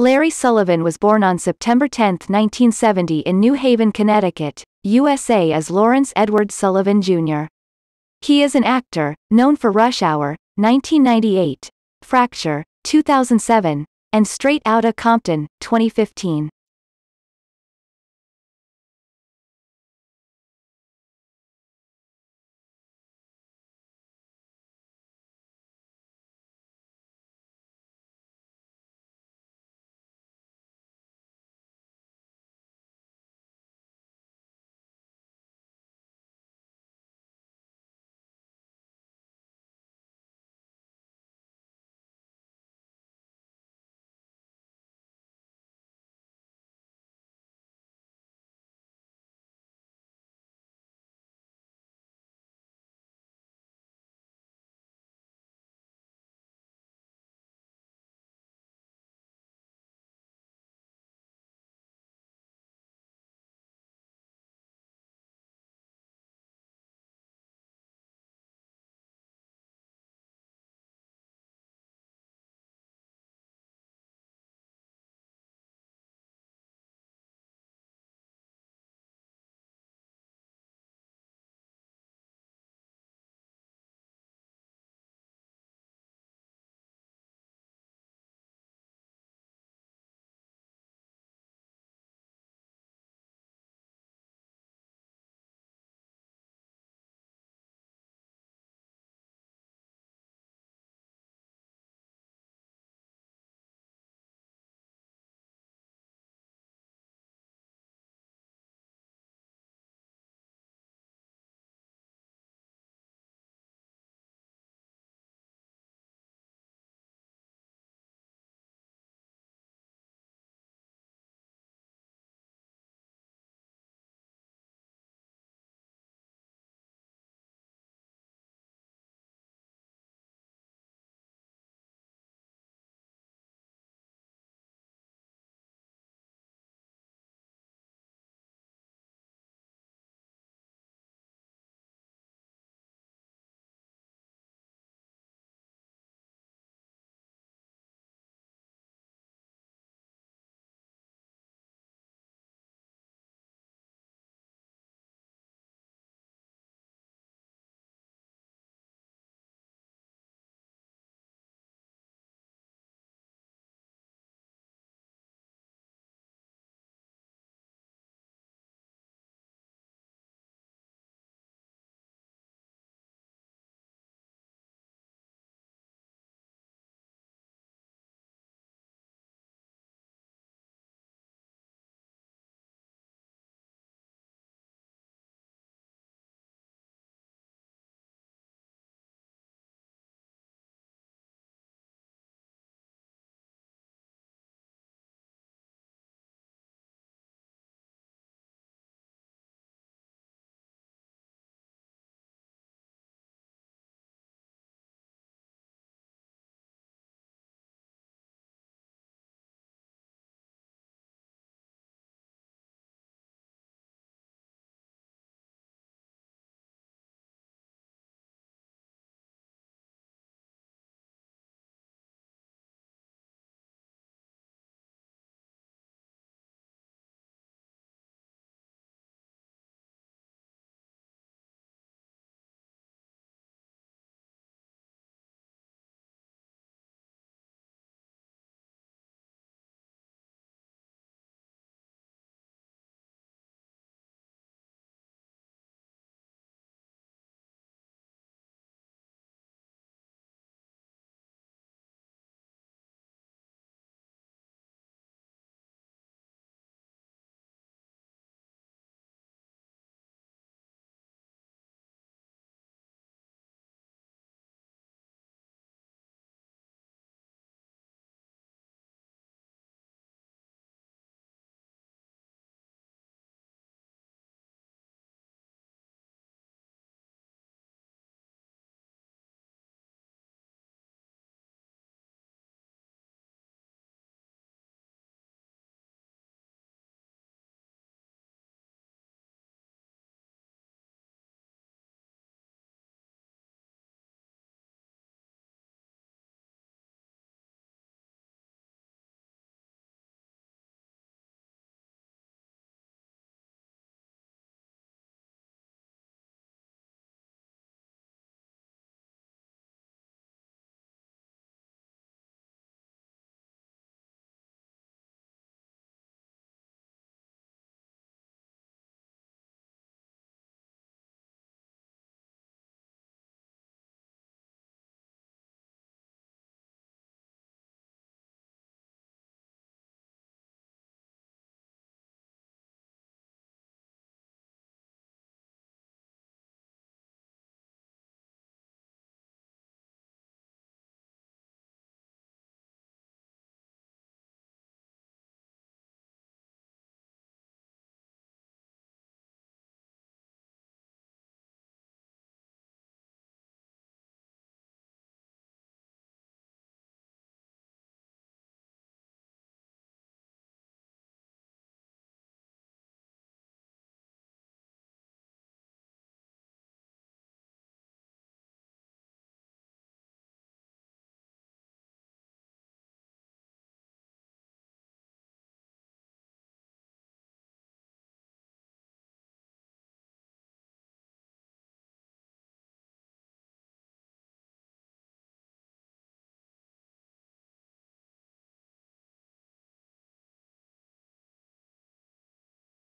Larry Sullivan was born on September 10, 1970 in New Haven, Connecticut, USA as Lawrence Edward Sullivan Jr. He is an actor, known for Rush Hour, 1998, Fracture, 2007, and Straight Outta Compton, 2015.